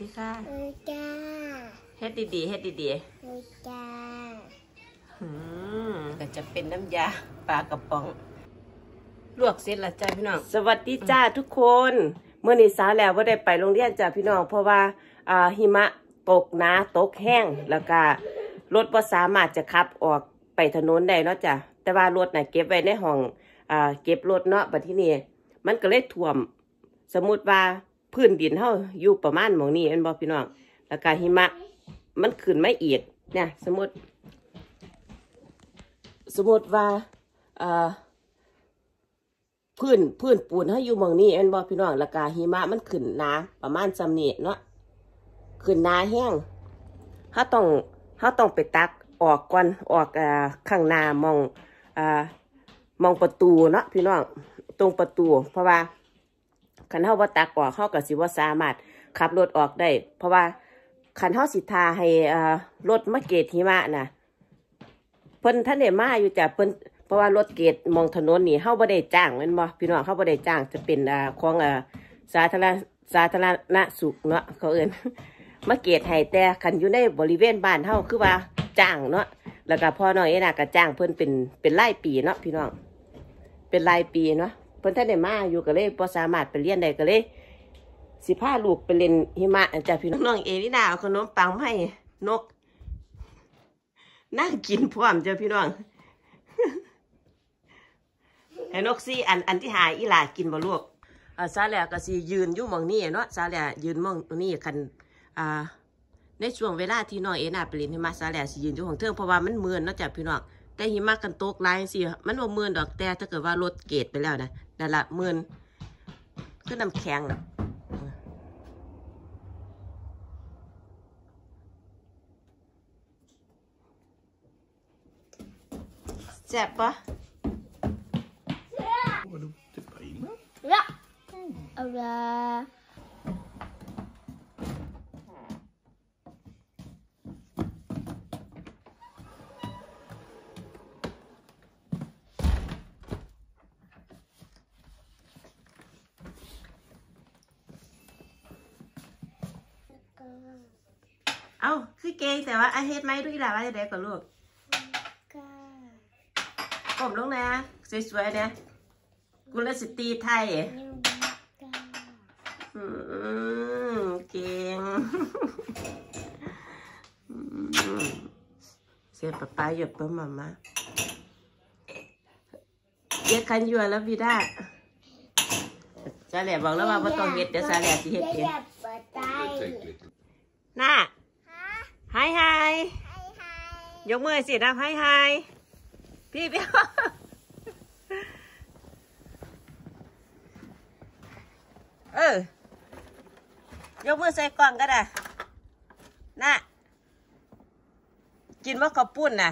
ดีค่ะเออจ้าเฮ็ดดีๆเฮ็ดดีเออจ้าๆอืมก็จะเป็นน้ำยาปลากระป๋อง ลวกเสร็จแล้วจ้าพี่น้อง สวัสดีจ้าทุกคน เมื่อนี้สาวแล้วว่าได้ไปโรงเรียนจ้าพี่น้อง เพราะว่าอ่าหิมะตกหนาตกแห้งแล้วก็รถบ่สามารถจะขับออกไปถนนได้เนาะจ้ะแต่ว่ารถน่ะเก็บไว้ในห้องอ่าเก็บรถเนาะบัดที่นี่มันก็เลยท่วม สมมุติว่า พื้นดินเฮาอยู่ประมาณหมองนี้แม่นบ่พี่น้อง แล้วก็หิมะ มันขึ้นไมาอีกเนี่ยสมมติ สมมติว่าอ่าพื้นพื้นปูนให้อยู่มองนี้เอ็นบอพี่น้องแล้วก็หิมะมันขึ้นนาประมาณจำเนี้เนาะขึ้นนาแห้งเขาต้องเขาต้องไปตักออกก่อนออกอ่าข้างนามองอ่ามองประตูเนาะพี่น้องตรงประตู เพราะว่า คันเฮาว่าตักออกเฮาก็สิว่สามารถขับรถออกได้ เพราะว่าคันเฮาสิทาให้อ่ารถมาเกตหิมะนะเพิ่นท่านได้มาอยู่จ้ะเพิ่นเพราะว่ารถเกตมองถนนนี่เฮาบ่ได้จ้างแม่นบ่พี่น้องเฮาบ่ได้จ้างจะเป็นอ่าของอ่าสาธารณสาธารณสุขเนาะเขาเอิ้นมาเกตให้แต่คันอยู่ในบริเวณบ้านเฮาคือว่าจ้างเนาะแล้วก็พ่อน้องเอ็น่ะก็จ้างเพิ่นเป็นเป็นรายปีเนาะพี่น้องเป็นรายปีเนาะ เพิ่นท่านได้มาอยู่ก็เลยบ่สามารถไปเรียนได้ก็เลย สิพาลูกไปเล่นหิมะจ้ะพี่น้องน้องเอนี่น่าเอาขนมปังให้นกนั่งกินพร้อมเจ้าพี่น้องไอ้นกซี่อันอันที่หายอีหลากินบ่ลูกอ่าซาแหลก็สิยืนอยู่มองนี้เนาะซาแหลยืนมองนี้คันอ่าในช่วงเวลาที่น้องเอนาไปเรียนหิมะซาแหละสิยืนอยู่ของเทิงเพราะว่ามันเมือนเนาะจ้ะพี่น้อง แต่หิมะกันตกหลายสิมันบ่เมือนดอกแต่ถ้าเกิดว่ารถเกตไปแล้วนะนั่นละเมือนคือน้ำแข็งนะแซ่บปะ Vad luktar prima? ละเอาละ เอ้าคือเก่งแต่ว่าไอาเฮ็ดไหมดูอีหลาว่าจะได้ก่อนลูกก้าก้มลงนะ สวยๆนะกุลสตรีไทยนิ้วก้าอืมเก่งอืมเสียป๊าป๊าหยดเปิ้มมามาเย็ดคันยัวแล้วพี่ด้าซาแหล่บอกแล้วว่าบ่ต้องเฮ็ดเดี๋ยวซาแหล่สิเฮ็ดเองย่าเปิดใจน่าฮะ ไฮไฮไฮไฮยกมือสินะไฮไฮพี่พี่เออยกมือใส่กล่องก็ได้น่ะกินว่าข้าวปุ้นน่ะ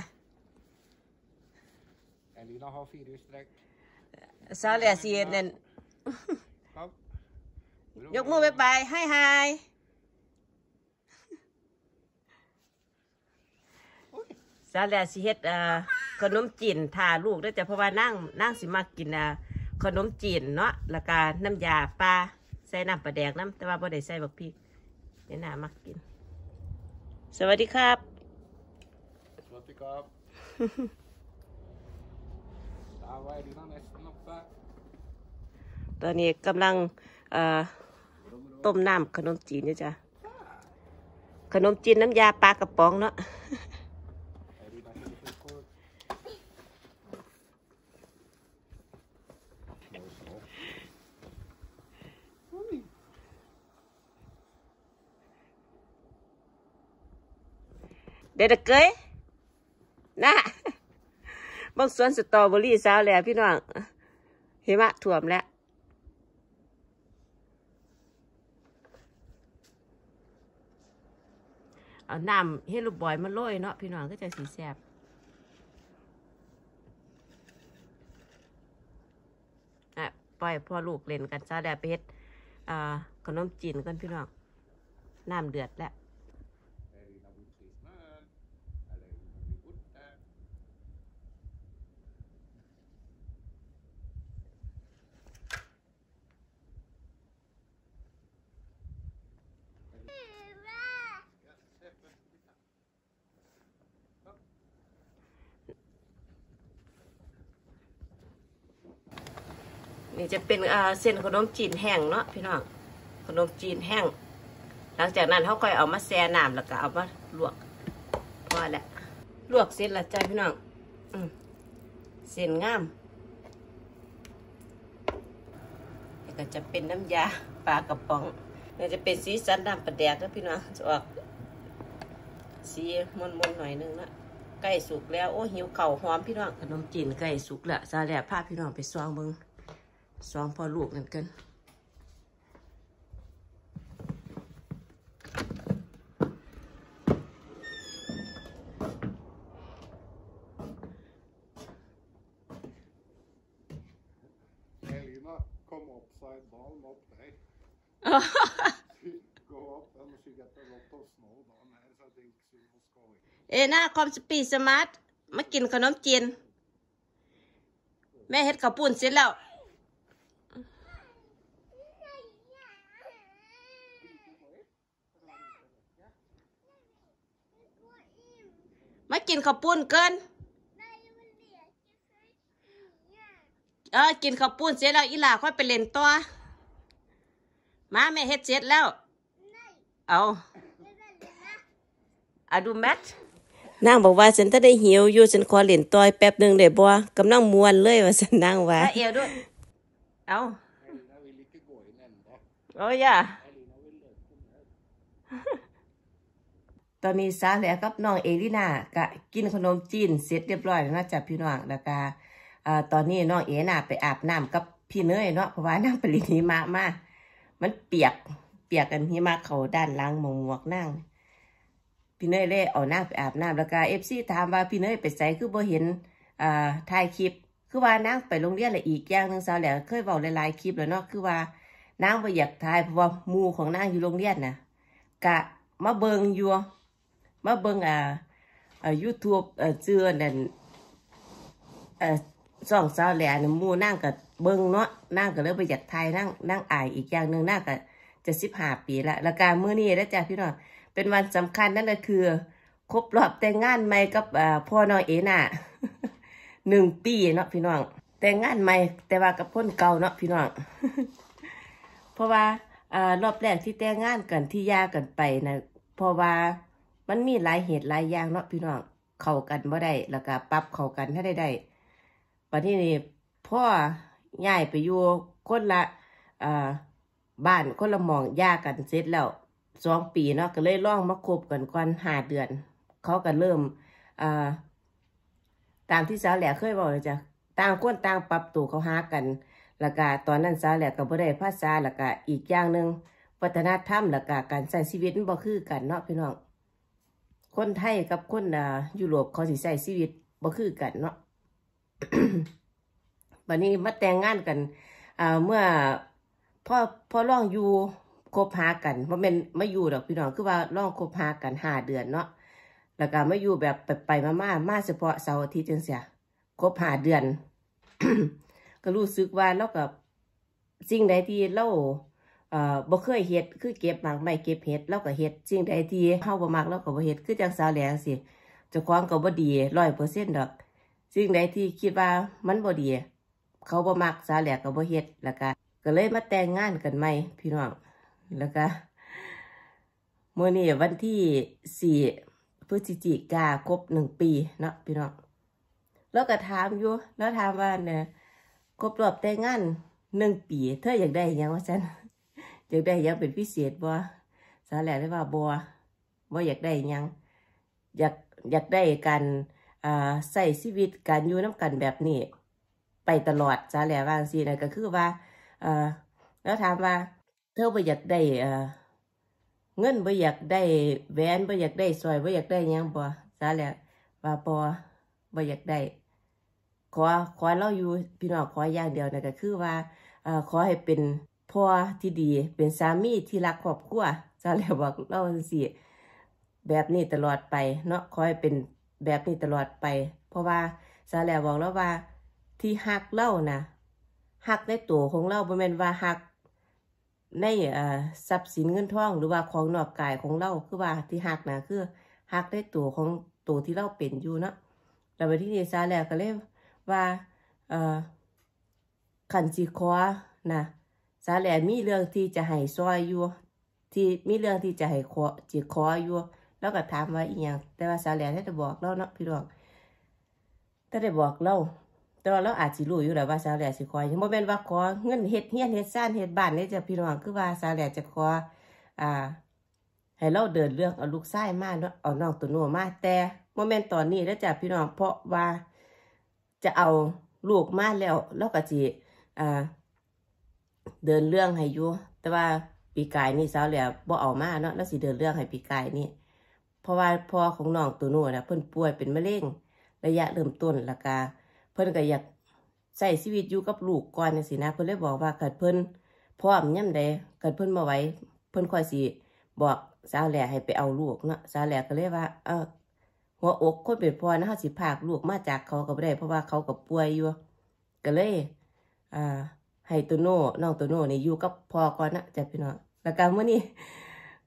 Elina har fyrhjulstrekk. ซาเลียซีเนน Kom. ยกมือไปไปให้ไฮ ซาเลียสิเฮ็ดเอ่อขนมจีนทาลูกด้วยจ้ะเพราะว่านั่งนั่งสิมากินอ่าขนมจีนเนาะแล้วก็น้ำยาปลาใส่น้ำปลาแดกน้ำแต่ว่าบ่ได้ใส่บักพริกเดี๋ยวน่ามักกิน สวัสดีครับ Svettig kap. Der var Elina nesten oppe. ตอนนี้กำลังเอ่อต้มน้ำขนมจีนอยู่จ้ะขนมจีนน้ำยาปลากระป๋องเนาะ เด็ดเกยนะบางสวนสตรอเบอรี่สาวแล้วพี่น้องหิมะท่วมแล้วเอาน้ำเฮลูกบอยมาโรยเนาะพี่น้องก็จะสีแสบอะปล่อยพ่อลูกเล่นกันซะแล้วไปเฮ็ดขนมจีนกันพี่น้อง น้ำเดือดแล้ว นี่จะเป็นเส้นขนมจีนแห้งเนาะพี่น้องขนมจีนแห้ง หลังจากนั้นเขาก็เอามาแช่น้ำแล้วก็เอามาลวกพอแล้วลวกเสร็จแล้วจ้าพี่น้องอเส้นงามแล้วก็จะเป็นน้ำยาปลากระป๋องนี่จะเป็นสีสันน้ำปลาแดกนะพี่น้องจะออกสีมนๆหน่อยนึงนะใกล้สุกแล้วโอ้หิวเข่าหอมพี่น้องขนมจีนใกล้สุกแล้วซาแล้วพาพี่น้องไปซองเบิง ซองพอลูกนั่นกัน Elina, kom upside down up there. Go up and she get a lot of snow down here, so I think she was going. เอน่าคอมสปีสมาร์ทมากินขนมจีนแม่เฮ็ดข้าวปุ้นเสร็จแล้ว มากินข้าวปุ้นเกินเออกินข้าวปุ้นเสร็จแล้วอีหล่าค่อยไปเล่นตัวมาแม่เฮ็ดเสร็จแล้ว เอาอะดูแมทนางบอกว่าฉันถ้าได้หิวอยู่ฉันขอเล่นต่อยแป๊บหนึ่งได้บ่กำลังมวนเลยว่าฉันนางว่าเอวด้วยเอา Elina vill ikke gå inn enda. โอ้ย่า Elina vil løpe ned. ตอนนี้ซาแหล้วกับน้องเอลินาก็กินขนมจีนเสร็จเรียบร้อยแล้วนะจ๊ะพี่น้องแล้วก็ตอนนี้น้องเอน่าไปอาบน้ำกับพี่เนยเนาะเพราะว่านั่งไปเลินหิมะมามันเปียกเปียกกันหิมะเขาด้านล่างหมองหมวกนั่งพี่เนยเลยเอาน้าไปอาบน้ำแล้วก็เอฟซีถามว่าพี่เนยไปใส่คือบ่เห็นอ่าถ่ายคลิป คือว่านางไปโรงเรียนและอีกอย่างหนึงสาวแหล้วเคยเว้าหลายๆคลิปแล้วเนาะคือว่านางบ่อยากถ่ายเพราะว่าหมู่ของนางอยู่โรงเรียนนะกะมาเบิงอยู่ มาเบิงอ่าอ่า YouTube เอ่อเจือนั่นเอ่อช่องสาวแหล้วน่ะหมู่นางก็เบิงเนาะนางก็เลยบ่อยากถ่ายนางนางอายอีกอย่างหนึงนางก็จะ15ปีละแล้วก็มื้อนี้แล้จ้ะพี่น้องเป็นวันสำคัญนั่นก็คือ ครบรอบแต่งงานใหม่กับอ่าพ่อน้องเอน่ะ หนึ่งปีเนาะพี่น้อง แต่งงานใหม่แต่ว่ากับคนเก่าเนาะพี่น้อง เพราะว่าอ่ารอบแรกที่แต่งงานกันที่หย่ากันไปนะเพราะว่า มันมีหลายเหตุหลายอย่างเนาะพี่น้องเข้ากันบ่ได้แล้วก็ปรับเข้ากันให้ได้ได้ปัจจุบันนี้พ่อย้ายไปอยู่คนละอ่าบ้านคนละหมองยากันเสร็จแล้วสองปีเนาะก็เลยล่องมาคบกันก่อนห้าเดือน เขาก็เริ่มอ่าตามที่สาวแหล่เคยบอกเลยจ้ะต่างคนต่างปรับตัวเขาหากันแล้วก็ตอนนั้นสาวแหล่ก็บ่ได้ภาษาแล้วก็อีกอย่างหนึ่งวัฒนธรรมแล้วก็การใช้ชีวิตมันบ่คือกันเนาะพี่น้อง คนไทยกับคนอ่ายุโรปเขาสิใช้ชีวิตบ่คือกันเนาะวันนี้มาแต่งงานกันอ่าเมื่อพ่อพ่อร่องอยู่คบหากันเพราะเป็นไม่อยู่ดอกพี่น้องคือว่าร่องคบหากันห้าเดือนเนาะแล้วก็ไม่อยู่แบบไปไปมามามาเฉพาะเสาร์อาทิตย์จังเสียคบหาเดือน ก็รู้สึกว่าเรากับสิ่งใดที่เรา เอ่อบ่เคยเฮ็ดคือเก็บหมากไม่เก็บเฮ็ดเราก็เฮ็ดสิ่งใดที่เฮาบ่มักเราก็บ่เฮ็ดคือจังสาวแหลงสิเจ้าของก็บ่ดี100%ดอกสิ่งใดที่คิดว่ามันบ่ดีเขาบ่มักสาวแหลกก็บ่เฮ็ดแล้วก็ก็เลยมาแต่งงานกันใหม่พี่น้องแล้วก็มื้อนี้วันที่สี่พฤศจิกาครบหนึ่งปีเนาะพี่น้องแล้วก็ถามอยู่แล้วถามว่าเนี่ยครบรอบแต่งงานหนึ่งปี เธออยากได้ยังวะฉัน อยากได้ยังเป็นพิเศษบ่สาแหลกเลยว่าบ่บ่อยากได้ยังอยากอยากได้การอ่าใส่ชีวิตการอยู่น้ำกันแบบนี้ ไปตลอดจ้าแหล้วว่าสินะก็คือว่าอ่อแล้วถามว่า เธอบ่อยากได้อ่อเงินบ่อยากได้แหวนบ่อยากได้สร้อยบ่อยากได้ยังบ่จ้าแหล้วว่าบ่บ่อยากได้ขอขอเราอยู่พี่น้องขออย่างเดียวนะก็คือว่าอ่อขอให้เป็น พ่อที่ดีเป็นสามีที่รักครอบครัวจ้าแลบอกเราจังซี่แบบนี้ตลอดไปเนาะขอให้เป็นแบบนี้ตลอดไป เพราะว่าซาแลบอกแล้วว่าที่หักเล่านะหักในตัวของเราบ่แม่นว่าหักในอ่อทรัพย์สินเงินทองหรือว่าของนอกกายของเราคือว่าที่หักนะคือหักในตัวของตัวที่เราเป็นอยู่เนาะแล้วไปที่นี่ซาแล้วก็เลยว่าเอ่อขันสิคอนะ สาแหลมีเรื่องที่จะให้ซอยอยู่ ที่มีเรื่องที่จะให้ขอจิขออยู่แล้วก็ถามว่าอีหยังแต่ว่าสาแหลได้แต่บอกเราเนาะพี่น้องแต่ได้บอกเราแต่ว่าเราอาจสิรู้อยู่แหละว่าสาแหลสิขอยังบ่แม่นว่าขอเงินเฮ็ดเฮียนเฮ็ดซ่านเฮ็ดบ้านนี่จะพี่น้องคือว่าสาแหลจะขออ่าให้เราเดินเรื่องเอาลูกชายมาเนาะเอาน้องตัวโนมาแต่โมเมนต์ตอนนี้แล้วจ้ะพี่น้องเพราะว่าจะเอาลูกมาแล้วเราก็สิอ่า เดินเรื่องให้อยู่แต่ว่าปีกายนี่สาวแหลวบ่เอามาเนาะแล้วสิเดินเรื่องให้ปีกายนี่เพราะว่าพ่อของน้องตัวโน่นนะเพิ่นป่วยเป็นมะเร็งระยะเริ่มต้นแล้วก็เพิ่นก็อยากใช้ชีวิตอยู่กับลูกก่อนจังซี่นะเพิ่นเลยบอกว่าเกิดเพิ่นพร้อมยามใดเกิดเพิ่นมาไว้ เพิ่นค่อยสิบอกสาวแหล่ให้ไปเอาลูกเนาะสาวแหล่ก็เลยว่า เออหัวอกคนเป็นพ่อนะเฮาสิพากลูกมาจากเขาก็บ่ได้ เพราะว่าเขาก็ป่วยอยู่ก็เลยอ่า ให้ตัวโน่น้องตัวโน่นี่อยู่กับพ่อก่อนนะจ้ะพี่น้องแล้วก็มื้อนี้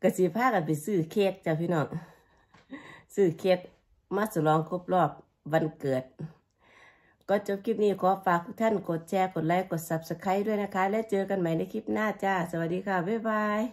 ก็สิพากันไปซื้อเค้กจ้ะพี่น้องซื้อเค้กมาสลองครบรอบวันเกิด ก็จบคลิปนี้ขอฝากทุกท่านกดแชร์ กดไลค์ กด Subscribe ด้วยนะคะ และเจอกันใหม่ในคลิปหน้าจ้า สวัสดีค่ะ บ๊ายบาย